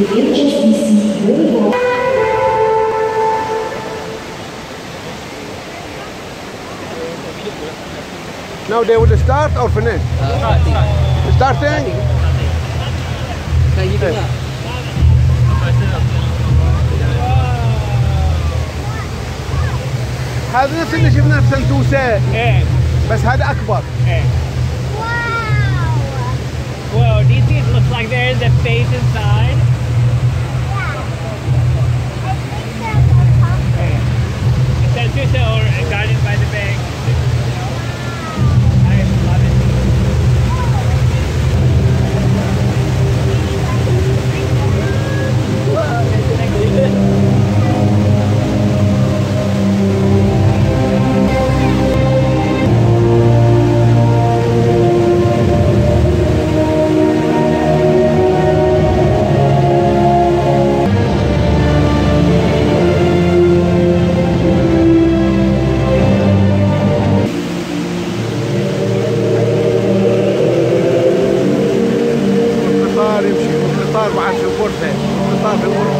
to HSBC Rainbow. Now they will start or finish? Starting? Kayak gitu lah. هذا نفس اللي شفناه في سنتوسة ايه بس هذا أكبر ايه Whoa, do you see it looks like there is a face inside? tá vendo